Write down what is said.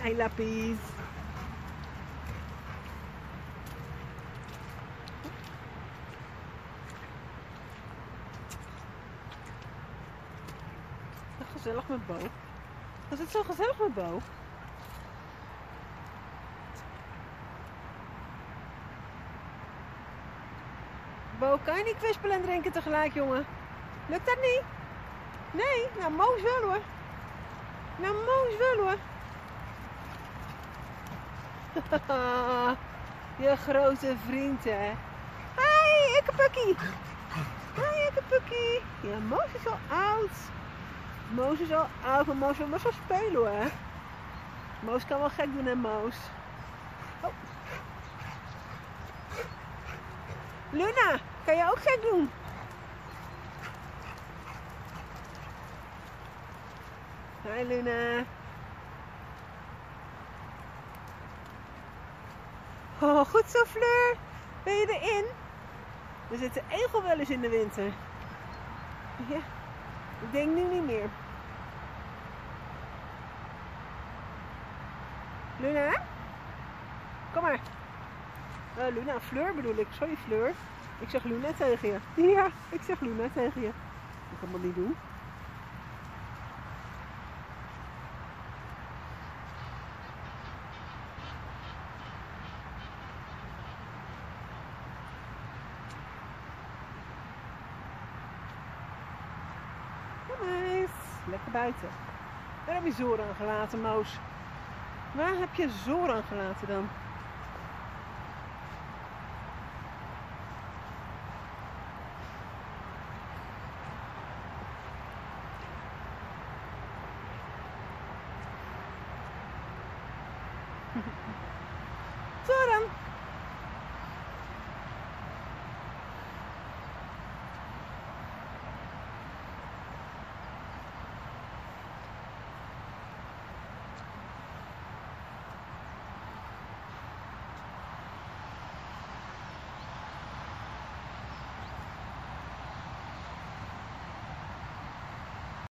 Hi lappies. Gezellig met Bo. Was het zo gezellig met Bo? Bo, kan je niet kwispelen en drinken tegelijk, jongen? Lukt dat niet? Nee? Nou, Moos wel hoor. Nou, Moos wel hoor. Je grote vriend, hè? Hi, ikkepukkie. Hi, ikkepukkie. Ja, Moos is al oud. Moos is al oud, maar Moos wil best wel spelen hoor. Moos kan wel gek doen, hè, Moos? Oh. Luna, kan jij ook gek doen? Hi Luna. Oh, goed zo Fleur. Ben je erin? Er zit de egel wel eens in de winter. Ja, ik denk nu niet meer. Luna? Kom maar. Eh, Luna, Fleur bedoel ik. Sorry Fleur. Ik zeg Luna tegen je. Ja, ik zeg Luna tegen je. Dat kan dat niet doen. Kom eens. Lekker buiten. Waar heb je Zoran gelaten, Moos? Waar heb je Zoran gelaten dan? Zoran!